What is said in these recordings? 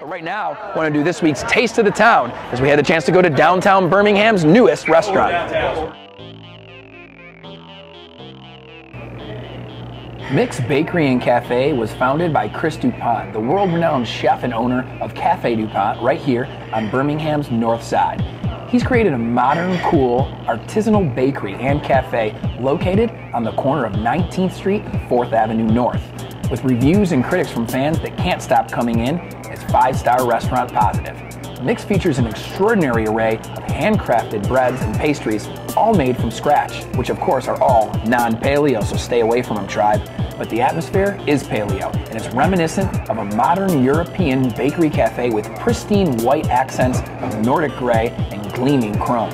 But right now, I want to do this week's Taste of the Town as we had the chance to go to downtown Birmingham's newest restaurant. Mix Bakery and Cafe was founded by Chris DuPont, the world-renowned chef and owner of Cafe DuPont right here on Birmingham's North Side. He's created a modern, cool, artisanal bakery and cafe located on the corner of 19th Street and 4th Avenue North. With reviews and critics from fans that can't stop coming in, it's five-star restaurant positive. Mix features an extraordinary array of handcrafted breads and pastries, all made from scratch, which of course are all non-paleo, so stay away from them, tribe. But the atmosphere is paleo, and it's reminiscent of a modern European bakery cafe with pristine white accents of Nordic gray and gleaming chrome.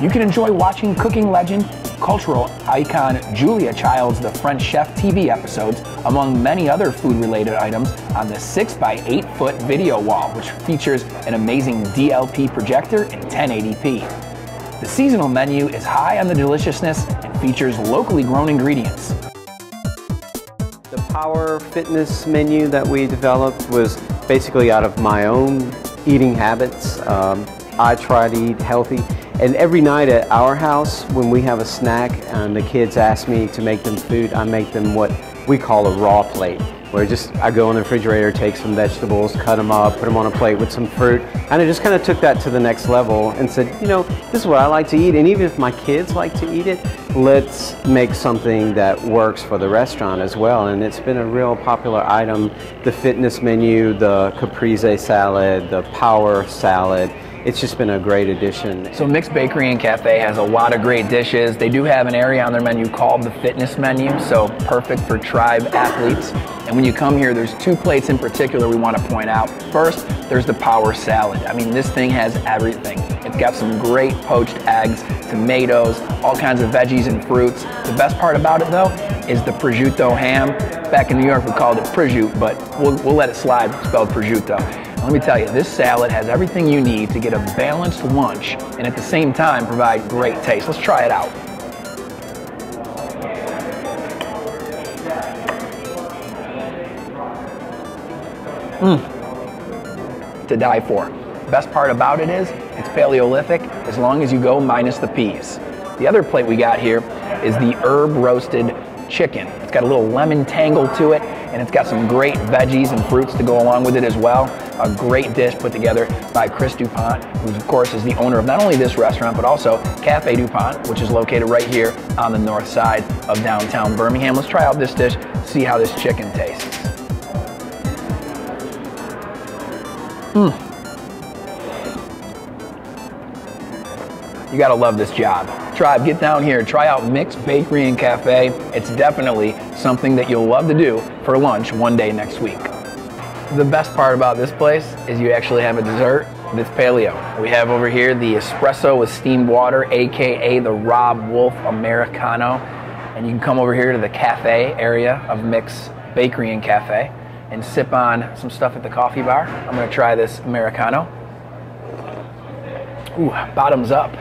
You can enjoy watching cooking legend, cultural icon Julia Child's The French Chef TV episodes, among many other food-related items, on the 6 by 8 foot video wall, which features an amazing DLP projector and 1080p. The seasonal menu is high on the deliciousness and features locally grown ingredients. The Power Fitness menu that we developed was basically out of my own eating habits. Um, I try to eat healthy and every night at our house, when we have a snack and the kids ask me to make them food, I make them what we call a raw plate, where just I go in the refrigerator, take some vegetables, cut them up, put them on a plate with some fruit, and I just kind of took that to the next level and said, you know, this is what I like to eat, and even if my kids like to eat it, let's make something that works for the restaurant as well. And it's been a real popular item, the fitness menu, the caprese salad, the power salad, it's just been a great addition. So Mix Bakery and Cafe has a lot of great dishes. They do have an area on their menu called the fitness menu, so perfect for tribe athletes. And when you come here, there's two plates in particular we want to point out. First, there's the power salad. I mean, this thing has everything. It's got some great poached eggs, tomatoes, all kinds of veggies and fruits. The best part about it though is the prosciutto ham. Back in New York, we called it prosciutto, but we'll, we'll let it slide, spelled prosciutto. Let me tell you, this salad has everything you need to get a balanced lunch and at the same time provide great taste. Let's try it out. Mmm. To die for. Best part about it is it's Paleolithic as long as you go minus the peas. The other plate we got here is the herb roasted chicken. Got a little lemon tangle to it and it's got some great veggies and fruits to go along with it as well. A great dish put together by Chris DuPont, who of course is the owner of not only this restaurant, but also Cafe DuPont, which is located right here on the north side of downtown Birmingham. Let's try out this dish, see how this chicken tastes. Mmm. You gotta love this job. Tribe, get down here, try out Mix Bakery and Cafe. It's definitely something that you'll love to do for lunch one day next week. The best part about this place is you actually have a dessert that's paleo. We have over here the espresso with steamed water, AKA the Robb Wolf Americano. And you can come over here to the cafe area of Mix Bakery and Cafe and sip on some stuff at the coffee bar. I'm gonna try this Americano. Ooh, bottoms up.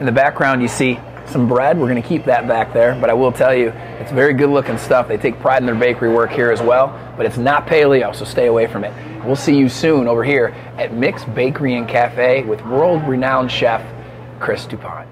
In the background, you see some bread. We're going to keep that back there, but I will tell you, it's very good looking stuff. They take pride in their bakery work here as well, but it's not paleo, so stay away from it. We'll see you soon over here at Mix Bakery and Cafe with world renowned chef Chris DuPont.